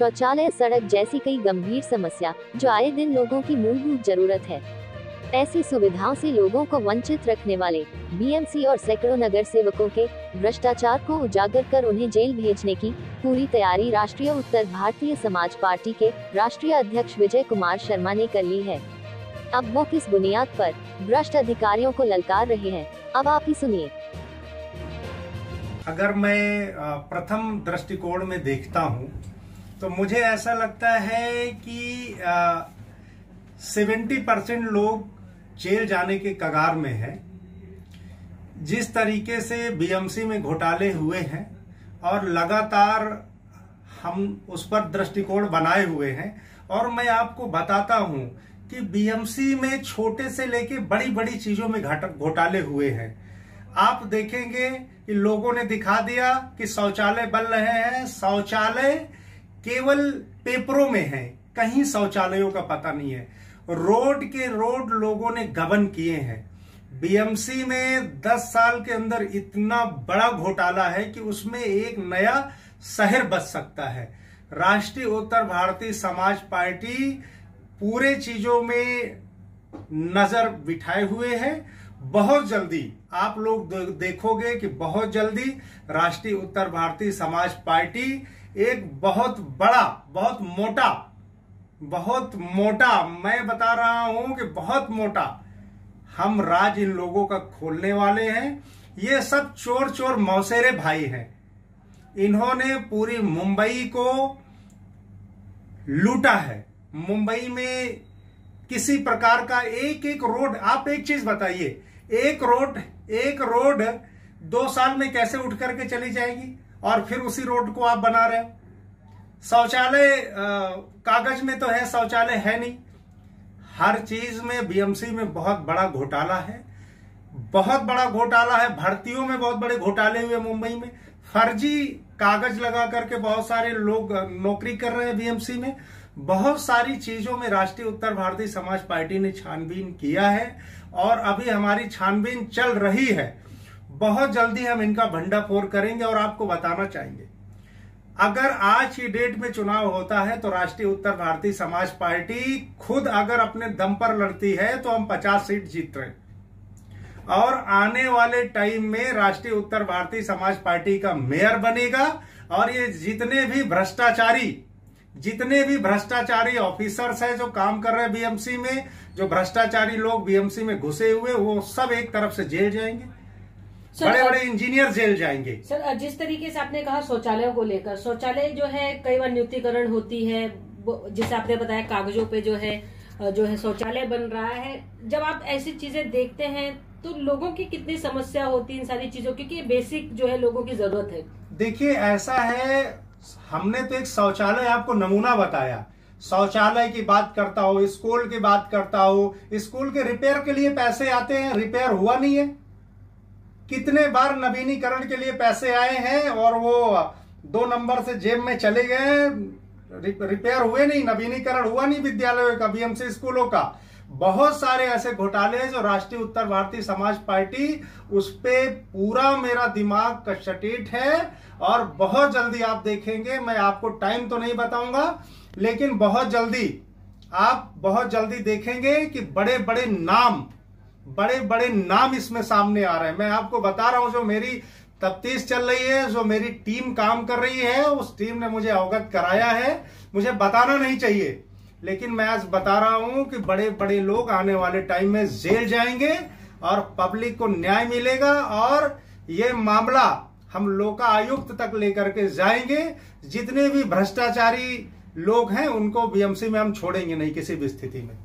शौचालय सड़क जैसी कई गंभीर समस्या, जो आए दिन लोगों की मूलभूत ज़रूरत है। ऐसी सुविधाओं से लोगों को वंचित रखने वाले बीएमसी और सैकड़ों नगर सेवकों के भ्रष्टाचार को उजागर कर उन्हें जेल भेजने की पूरी तैयारी राष्ट्रीय उत्तर भारतीय समाज पार्टी के राष्ट्रीय अध्यक्ष विजय कुमार शर्मा ने कर ली है। अब वो किस बुनियाद पर भ्रष्ट अधिकारियों को ललकार रहे हैं, अब आप ही सुनिए। अगर मैं प्रथम दृष्टिकोण में देखता हूँ तो मुझे ऐसा लगता है कि सेवेंटी परसेंट लोग जेल जाने के कगार में है। जिस तरीके से बीएमसी में घोटाले हुए हैं और लगातार हम उस पर दृष्टिकोण बनाए हुए हैं, और मैं आपको बताता हूँ कि बीएमसी में छोटे से लेके बड़ी बड़ी चीज़ों में घोटाले हुए हैं। आप देखेंगे कि लोगों ने दिखा दिया कि शौचालय बन रहे हैं, शौचालय केवल पेपरों में है, कहीं शौचालयों का पता नहीं है। रोड के रोड लोगों ने गबन किए हैं। बीएमसी में 10 साल के अंदर इतना बड़ा घोटाला है कि उसमें एक नया शहर बच सकता है। राष्ट्रीय उत्तर भारतीय समाज पार्टी पूरे चीज़ों में नज़र बिठाए हुए है। बहुत जल्दी, आप लोग देखोगे कि बहुत जल्दी राष्ट्रीय उत्तर भारतीय समाज पार्टी एक बहुत बड़ा, बहुत मोटा बहुत मोटा, मैं बता रहा हूँ कि बहुत मोटा, हम राज इन लोगों का खोलने वाले हैं। ये सब चोर चोर मौसेरे भाई हैं। इन्होंने पूरी मुंबई को लूटा है। मुंबई में किसी प्रकार का एक एक रोड, आप एक चीज़ बताइए, एक रोड एक रोड दो साल में कैसे उठ करके चली जाएगी? और फिर उसी रोड को आप बना रहे हो। शौचालय कागज़ में तो है, शौचालय है नहीं। हर चीज़ में बीएमसी में बहुत बड़ा घोटाला है। बहुत बड़ा घोटाला है, भर्तियों में बहुत बड़े घोटाले हुए मुंबई में। फर्जी कागज़ लगा करके बहुत सारे लोग नौकरी कर रहे हैं बीएमसी में। बहुत सारी चीज़ों में राष्ट्रीय उत्तर भारतीय समाज पार्टी ने छानबीन किया है। और अभी हमारी छानबीन चल रही है। बहुत जल्दी हम इनका भंडाफोड़ करेंगे और आपको बताना चाहेंगे। अगर आज की डेट में चुनाव होता है तो राष्ट्रीय उत्तर भारतीय समाज पार्टी खुद अगर अपने दम पर लड़ती है तो हम 50 सीट जीत रहे और आने वाले टाइम में राष्ट्रीय उत्तर भारतीय समाज पार्टी का मेयर बनेगा और ये जितने भी भ्रष्टाचारी, जितने भी भ्रष्टाचारी ऑफिसर्स हैं जो काम कर रहे हैं बीएमसी में, जो भ्रष्टाचारी लोग बीएमसी में घुसे हुए वो सब एक तरफ़ से जेल जाएँगे। बड़े बड़े इंजीनियर जेल जाएँगे। सर जिस तरीके से आपने कहा शौचालयों को लेकर शौचालय जो है कई बार नियुक्तिकरण होती है जिसे आपने बताया कागजों पे जो है जो है शौचालय बन रहा है। जब आप ऐसी चीज़ें देखते हैं तो लोगों की कितनी समस्या होती है इन सारी चीज़ों की कि बेसिक जो है लोगों की ज़रूरत है? देखिए ऐसा है हमने तो एक शौचालय आपको नमूना बताया। शौचालय की बात करता हो स्कूल की बात करता हो स्कूल के रिपेयर के लिए पैसे आते हैं रिपेयर हुआ नहीं है। कितने बार नवीनीकरण के लिए पैसे आए हैं और वो दो नंबर से जेब में चले गए रिपेयर हुए नहीं, नवीनीकरण हुआ नहीं विद्यालयों का, बीएमसी स्कूलों का। बहुत सारे ऐसे घोटाले हैं जो राष्ट्रीय उत्तर भारतीय समाज पार्टी उस पर पूरा मेरा दिमाग कशटीट है और बहुत जल्दी आप देखेंगे, मैं आपको टाइम तो नहीं बताऊँगा, लेकिन बहुत जल्दी, आप बहुत जल्दी देखेंगे कि बड़े बड़े नाम बड़े बड़े नाम इसमें सामने आ रहे हैं। मैं आपको बता रहा हूँ, जो मेरी तफ्तीश चल रही है, जो मेरी टीम काम कर रही है, उस टीम ने मुझे अवगत कराया है। मुझे बताना नहीं चाहिए, लेकिन मैं आज बता रहा हूँ कि बड़े बड़े लोग आने वाले टाइम में जेल जाएँगे और पब्लिक को न्याय मिलेगा और ये मामला हम लोका आयुक्त तक लेकर के जाएँगे। जितने भी भ्रष्टाचारी लोग हैं, उनको बीएमसी में हम छोड़ेंगे नहीं किसी भी स्थिति में।